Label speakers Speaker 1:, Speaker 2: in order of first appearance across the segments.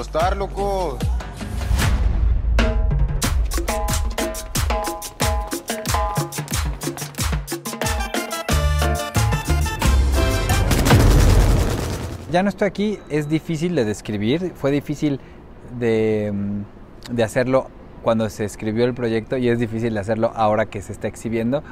Speaker 1: Estar, locos.
Speaker 2: Ya no estoy aquí, es difícil de describir, fue difícil de, mm, de hacerlo cuando se escribió el proyecto y es difícil de hacerlo ahora que se está exhibiendo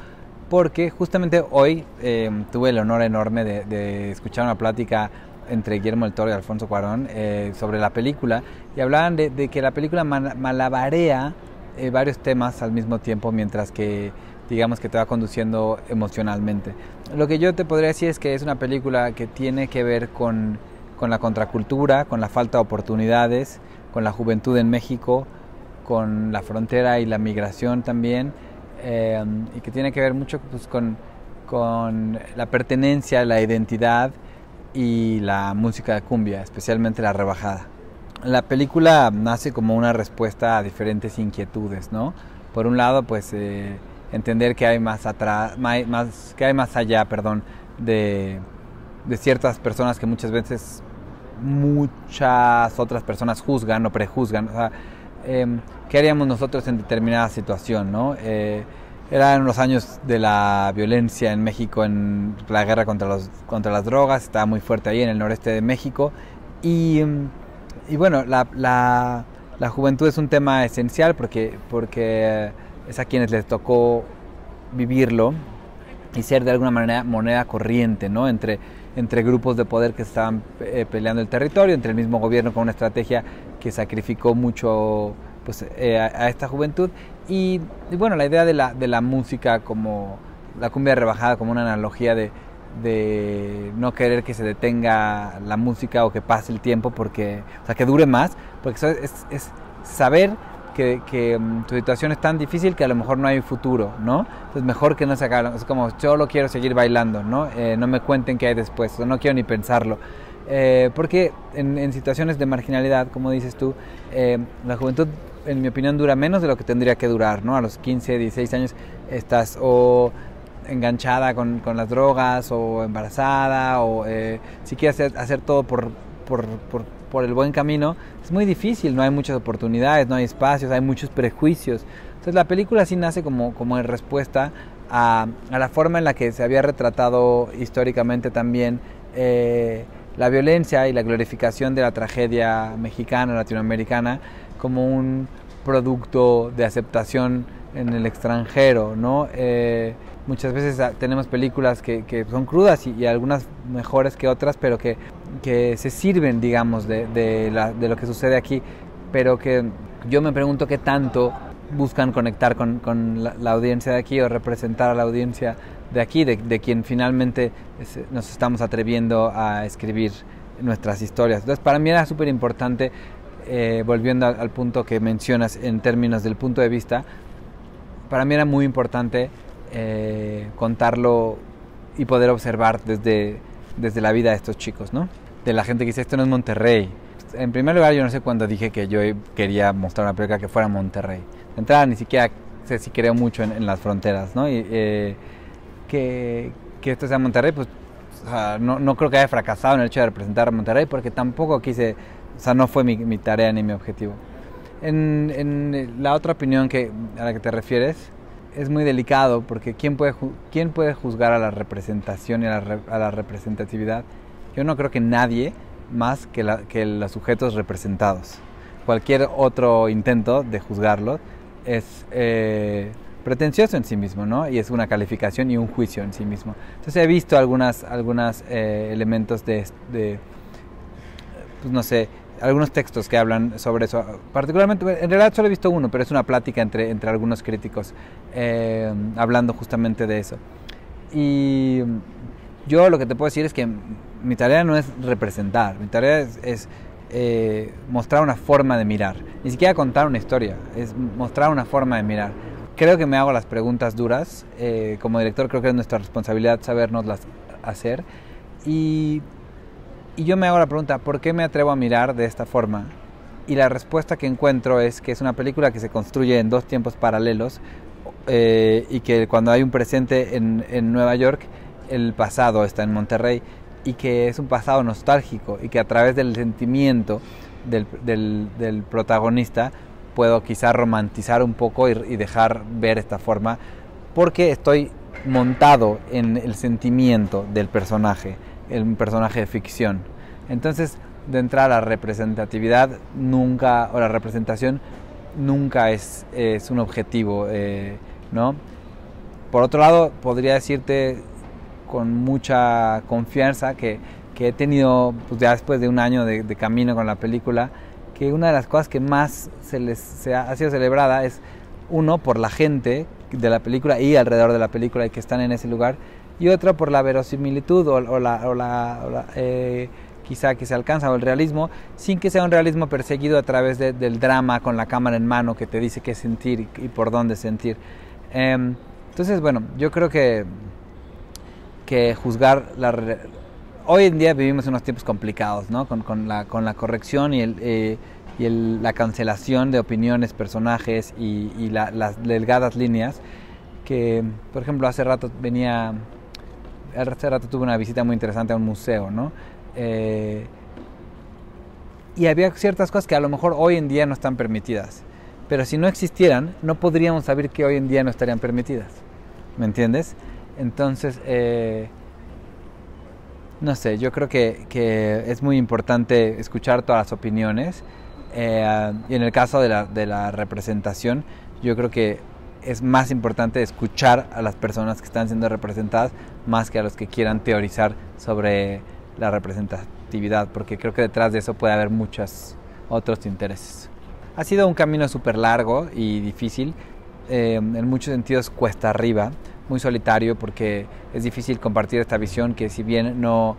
Speaker 2: porque justamente hoy eh, tuve el honor enorme de, escuchar una plática entre Guillermo del Toro y Alfonso Cuarón eh, sobre la película y hablaban de, de que la película malabarea eh, varios temas al mismo tiempo mientras que digamos que te va conduciendo emocionalmente. Lo que yo te podría decir es que es una película que tiene que ver con, con la contracultura, con la falta de oportunidades, con la juventud en México, con la frontera y la migración también, eh, y que tiene que ver mucho pues, con, con la pertenencia, la identidad y la música de cumbia, especialmente la rebajada. La película nace como una respuesta a diferentes inquietudes, ¿no? Por un lado, pues eh, entender que hay más atrás, más, que hay más allá, perdón, de, de ciertas personas que muchas veces muchas otras personas juzgan o prejuzgan. O sea, eh, ¿Qué haríamos nosotros en determinada situación? ¿no? Eh, eran los años de la violencia en México, en la guerra contra, los, contra las drogas, estaba muy fuerte ahí en el noreste de México. Y, y bueno, la, la, la, juventud es un tema esencial porque, porque es a quienes les tocó vivirlo y ser de alguna manera moneda corriente ¿no? entre, entre grupos de poder que estaban eh, peleando el territorio, entre el mismo gobierno con una estrategia que sacrificó mucho pues, eh, a, esta juventud. Y, bueno, la idea de la, de la música como la cumbia rebajada, como una analogía de, de no querer que se detenga la música o que pase el tiempo, porque, o sea, que dure más, porque es, es saber que, que um, tu situación es tan difícil que a lo mejor no hay futuro, ¿no? Entonces mejor que no se acabe, es como solo quiero seguir bailando, ¿no? Eh, no me cuenten qué hay después, no quiero ni pensarlo. Eh, porque en, en, situaciones de marginalidad, como dices tú, eh, la juventud, en mi opinión, dura menos de lo que tendría que durar, ¿no? A los 15, 16 años estás o enganchada con, con las drogas o embarazada o eh, si quieres hacer, todo por, por, por, por, el buen camino, es muy difícil, no hay muchas oportunidades, no hay espacios, hay muchos prejuicios. Entonces la película sí nace como, como en respuesta a, a la forma en la que se había retratado históricamente también eh, la violencia y la glorificación de la tragedia mexicana, latinoamericana, como un producto de aceptación en el extranjero, ¿no? Eh, muchas veces tenemos películas que, que son crudas y, algunas mejores que otras, pero que, que se sirven, digamos, de, de, lo que sucede aquí, pero que yo me pregunto qué tanto buscan conectar con, con la, audiencia de aquí o representar a la audiencia de aquí, de, de quien finalmente nos estamos atreviendo a escribir nuestras historias. Entonces, para mí era súper importante, eh, volviendo al, al punto que mencionas en términos del punto de vista, para mí era muy importante eh, contarlo y poder observar desde, desde la vida de estos chicos, ¿no? De la gente que dice, esto no es Monterrey. En primer lugar, yo no sé cuándo dije que yo quería mostrar una película que fuera Monterrey. De entrada, ni siquiera sé si creo mucho en, en las fronteras, ¿no? Y, eh, que, que, esto sea Monterrey, pues o sea, no, no, creo que haya fracasado en el hecho de representar a Monterrey, porque tampoco quise, o sea, no fue mi, mi tarea ni mi objetivo. En, en, la otra opinión que, a la que te refieres, es muy delicado porque ¿quién puede, quién puede juzgar a la representación y a la, a la representatividad? Yo no creo que nadie más que, la, que, los sujetos representados. Cualquier otro intento de juzgarlo es eh, pretencioso en sí mismo, ¿no? Y es una calificación y un juicio en sí mismo. Entonces he visto algunas, algunas eh, elementos de, de, pues no sé, algunos textos que hablan sobre eso. Particularmente, en realidad solo he visto uno, pero es una plática entre, entre algunos críticos eh, hablando justamente de eso. Y yo lo que te puedo decir es que mi tarea no es representar, mi tarea es, es eh, mostrar una forma de mirar, ni siquiera contar una historia, es mostrar una forma de mirar. Creo que me hago las preguntas duras, eh, como director creo que es nuestra responsabilidad sabernoslas hacer y y yo me hago la pregunta, ¿por qué me atrevo a mirar de esta forma? Y la respuesta que encuentro es que es una película que se construye en dos tiempos paralelos eh, y que cuando hay un presente en, en, Nueva York, el pasado está en Monterrey. y que es un pasado nostálgico y que a través del sentimiento del, del, protagonista puedo quizá romantizar un poco y, dejar ver esta forma porque estoy montado en el sentimiento del personaje, el personaje de ficción. Entonces, de entrada, la representatividad nunca, o la representación nunca es, un objetivo, eh, ¿no? Por otro lado, podría decirte con mucha confianza que, que he tenido, pues ya después de un año de, camino con la película, que una de las cosas que más se les ha, ha, sido celebrada es, uno, por la gente de la película y alrededor de la película y que están en ese lugar, y otra por la verosimilitud o, o la, o la, o la eh, quizá que se alcanza o el realismo, sin que sea un realismo perseguido a través de, del drama con la cámara en mano que te dice qué sentir y, y por dónde sentir. Eh, entonces, bueno, yo creo que, que juzgar la... Hoy en día vivimos unos tiempos complicados, ¿no? Con, con, la, con la, corrección y, el, eh, y el, la cancelación de opiniones, personajes y, y la, las delgadas líneas que, por ejemplo, hace rato venía, hace rato tuve una visita muy interesante a un museo, ¿no? Eh, y había ciertas cosas que a lo mejor hoy en día no están permitidas. Pero si no existieran, no podríamos saber que hoy en día no estarían permitidas. ¿Me entiendes? Entonces, eh, no sé, yo creo que, es muy importante escuchar todas las opiniones. Eh, y en el caso de la representación, yo creo que es más importante escuchar a las personas que están siendo representadas más que a los que quieran teorizar sobre la representatividad, porque creo que detrás de eso puede haber muchos otros intereses. Ha sido un camino súper largo y difícil, eh, en muchos sentidos cuesta arriba, muy solitario porque es difícil compartir esta visión que si bien no,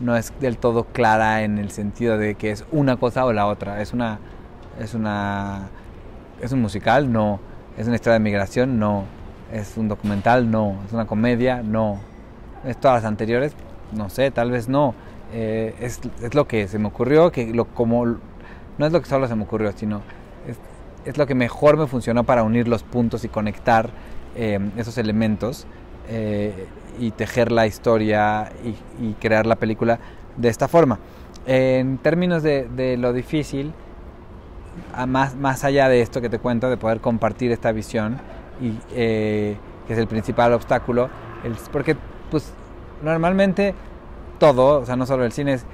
Speaker 2: no es del todo clara en el sentido de que es una cosa o la otra, es una es una es un musical, no, es una historia de migración, no, es un documental, no, es una comedia, no, es todas las anteriores, no sé, tal vez no. Eh, es, es, lo que se me ocurrió, que lo, como no es lo que solo se me ocurrió, sino es, es lo que mejor me funcionó para unir los puntos y conectar eh, esos elementos eh, y tejer la historia y, y, crear la película de esta forma. En términos de, de lo difícil, a más, más allá de esto que te cuento, de poder compartir esta visión, y, eh, que es el principal obstáculo, el, porque pues normalmente todo, o sea, no solo el cine es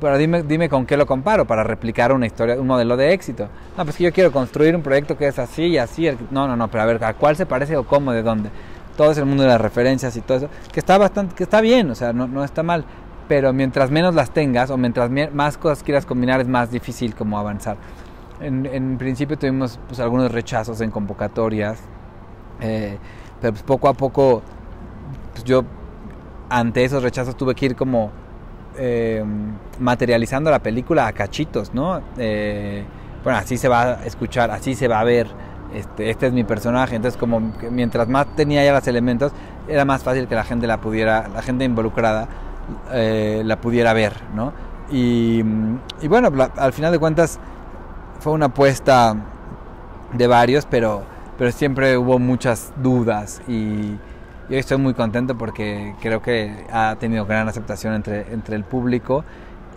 Speaker 2: pero dime, dime con qué lo comparo para replicar una historia, un modelo de éxito. No, pues que yo quiero construir un proyecto que es así y así. No, no, no, pero a ver, ¿a cuál se parece o cómo, de dónde? Todo es el mundo de las referencias y todo eso, que está bastante, que está bien, o sea, no, no está mal. Pero mientras menos las tengas o mientras más cosas quieras combinar es más difícil como avanzar. En, en principio tuvimos pues, algunos rechazos en convocatorias, eh, pero pues, poco a poco pues, yo ante esos rechazos tuve que ir como eh, materializando la película a cachitos, ¿no? Eh, bueno, así se va a escuchar, así se va a ver. Este, este es mi personaje, entonces como mientras más tenía ya los elementos, era más fácil que la gente la pudiera, la gente involucrada eh, la pudiera ver, ¿no? Y, y bueno, la, al final de cuentas fue una apuesta de varios, pero, pero siempre hubo muchas dudas y, yo estoy muy contento porque creo que ha tenido gran aceptación entre, entre el público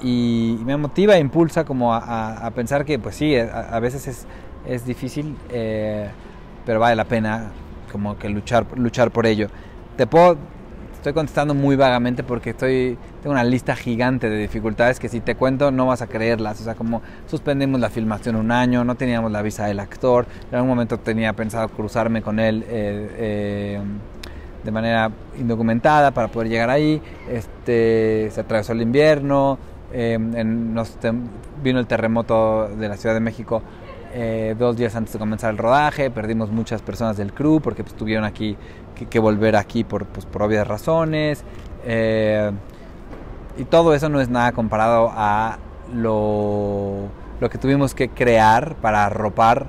Speaker 2: y me motiva e impulsa como a, a, a pensar que pues sí, a, a veces es, es difícil, eh, pero vale la pena como que luchar, luchar por ello. Te puedo, estoy contestando muy vagamente porque estoy, tengo una lista gigante de dificultades que si te cuento no vas a creerlas. O sea, como suspendimos la filmación un año, no teníamos la visa del actor, en algún momento tenía pensado cruzarme con él. Eh, eh, de manera indocumentada para poder llegar ahí. Este, se atravesó el invierno, eh, nos vino el terremoto de la Ciudad de México eh, dos días antes de comenzar el rodaje, perdimos muchas personas del crew porque pues, tuvieron aquí que, que volver aquí por, pues, por obvias razones. Eh, y todo eso no es nada comparado a lo, lo que tuvimos que crear para arropar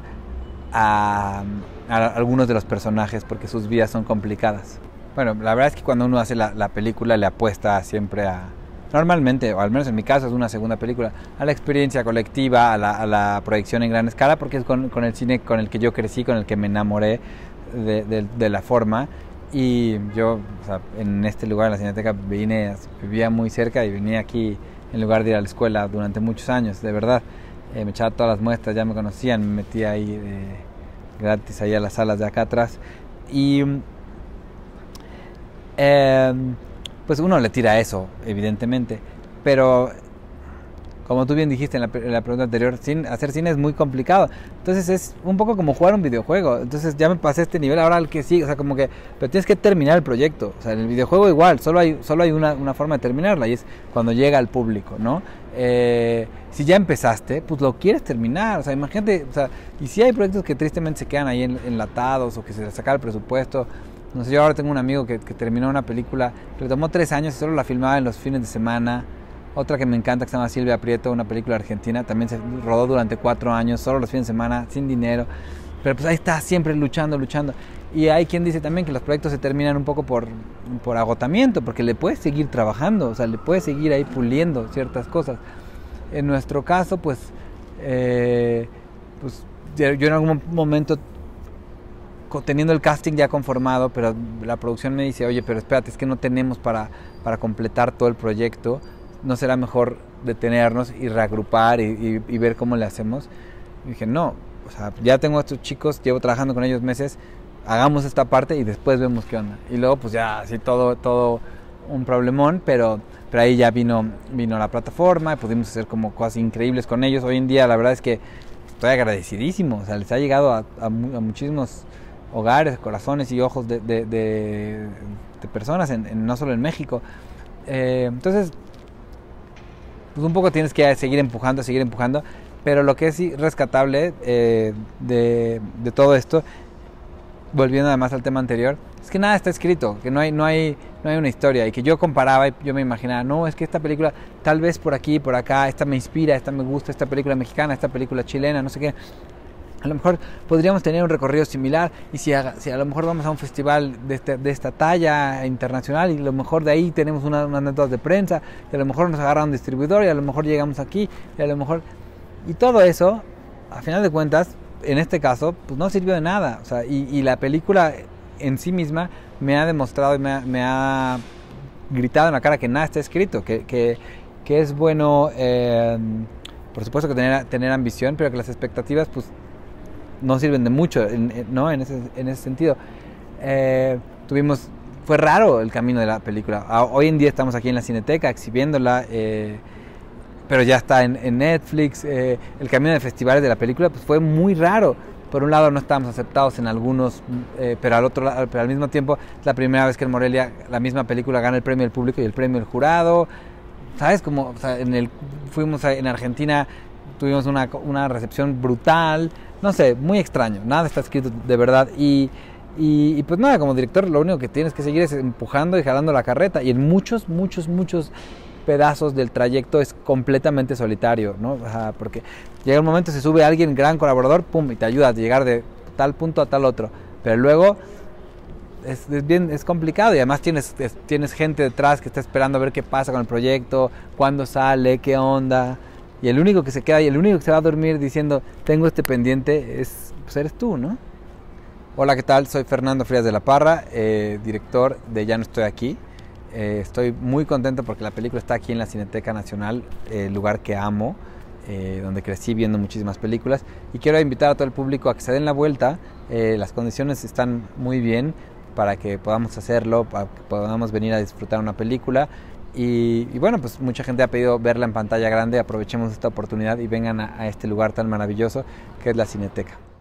Speaker 2: a, a, algunos de los personajes porque sus vidas son complicadas. Bueno, la verdad es que cuando uno hace la, la, película le apuesta siempre a, normalmente, o al menos en mi caso es una segunda película, a la experiencia colectiva, a la, a la proyección en gran escala, porque es con, el cine con el que yo crecí, con el que me enamoré de, la forma. Y yo, o sea, en este lugar, en la Cineteca, vine, vivía muy cerca y venía aquí en lugar de ir a la escuela durante muchos años, de verdad. Eh, me echaba todas las muestras, ya me conocían, me metía ahí eh, gratis ahí a las salas de acá atrás. Y eh, pues uno le tira eso, evidentemente. Pero como tú bien dijiste en la, pregunta anterior, sin, hacer cine es muy complicado. Entonces es un poco como jugar un videojuego. Entonces ya me pasé este nivel, ahora el que sigue, o sea, como que, pero tienes que terminar el proyecto. O sea, en el videojuego igual, solo hay, solo hay una, una forma de terminarla y es cuando llega al público, ¿no? Eh, si ya empezaste, pues lo quieres terminar. O sea, imagínate, o sea, y si hay proyectos que tristemente se quedan ahí enlatados o que se les saca el presupuesto. No sé, yo ahora tengo un amigo que, que terminó una película, le tomó tres años y solo la filmaba en los fines de semana otra que me encanta que se llama Silvia Prieto, una película argentina, también se rodó durante cuatro años, solo los fines de semana, sin dinero. Pero pues ahí está, siempre luchando, luchando. Y hay quien dice también que los proyectos se terminan un poco por, por agotamiento, porque le puedes seguir trabajando, o sea, le puedes seguir ahí puliendo ciertas cosas. En nuestro caso, pues, eh, pues yo en algún momento teniendo el casting ya conformado, pero la producción me dice, oye, pero espérate, es que no tenemos para, para completar todo el proyecto no será mejor detenernos y reagrupar y, ver cómo le hacemos. Y dije, no, o sea, ya tengo a estos chicos, llevo trabajando con ellos meses, hagamos esta parte y después vemos qué onda. Y luego, pues ya, así todo, todo un problemón, pero, pero ahí ya vino, vino la plataforma y pudimos hacer como cosas increíbles con ellos. Hoy en día, la verdad es que estoy agradecidísimo, o sea, les ha llegado a, muchísimos hogares, corazones y ojos de, de, personas, en, no solo en México. Eh, entonces, pues un poco tienes que seguir empujando, seguir empujando. Pero lo que es rescatable eh, de, todo esto, volviendo además al tema anterior, es que nada está escrito, que no hay, no hay, no hay una historia. Y que yo comparaba y yo me imaginaba, no, es que esta película, tal vez por aquí, por acá, esta me inspira, esta me gusta, esta película mexicana, esta película chilena, no sé qué a lo mejor podríamos tener un recorrido similar y si a, si a lo mejor vamos a un festival de, este, de, esta talla internacional y a lo mejor de ahí tenemos una, unas notas de prensa y a lo mejor nos agarra un distribuidor y a lo mejor llegamos aquí y a lo mejor... Y todo eso, a final de cuentas, en este caso, pues no sirvió de nada. O sea, y, la película en sí misma me ha demostrado y me ha, gritado en la cara que nada está escrito, que, que, que es bueno... Eh, por supuesto que tener, tener ambición, pero que las expectativas pues no sirven de mucho, ¿no? En ese, en ese sentido. Eh, tuvimos, fue raro el camino de la película. Ah, hoy en día estamos aquí en la Cineteca exhibiéndola, eh, pero ya está en, Netflix. Eh, el camino de festivales de la película pues fue muy raro. Por un lado no estábamos aceptados en algunos, pero al otro pero al mismo tiempo es la primera vez que en Morelia la misma película gana el premio del público y el premio del jurado. ¿Sabes? Como en el, fuimos en Argentina, tuvimos una, una recepción brutal no sé, muy extraño, nada está escrito de verdad y, y, pues nada, como director lo único que tienes que seguir es empujando y jalando la carreta y en muchos, muchos, muchos pedazos del trayecto es completamente solitario, ¿no? porque llega un momento, se sube alguien, gran colaborador, pum, y te ayuda a llegar de tal punto a tal otro, pero luego es, bien, es complicado y además tienes, tienes gente detrás que está esperando a ver qué pasa con el proyecto, cuándo sale, qué onda. Y el único que se queda y el único que se va a dormir diciendo, tengo este pendiente, es, pues eres tú, ¿no? Hola, ¿qué tal? Soy Fernando Frías de la Parra, eh, director de Ya no estoy aquí. Eh, estoy muy contento porque la película está aquí en la Cineteca Nacional, el lugar que amo, eh, donde crecí viendo muchísimas películas. Y quiero invitar a todo el público a que se den la vuelta. las condiciones están muy bien para que podamos hacerlo, para que podamos venir a disfrutar una película. Y, bueno, pues mucha gente ha pedido verla en pantalla grande, aprovechemos esta oportunidad y vengan a este lugar tan maravilloso que es la Cineteca.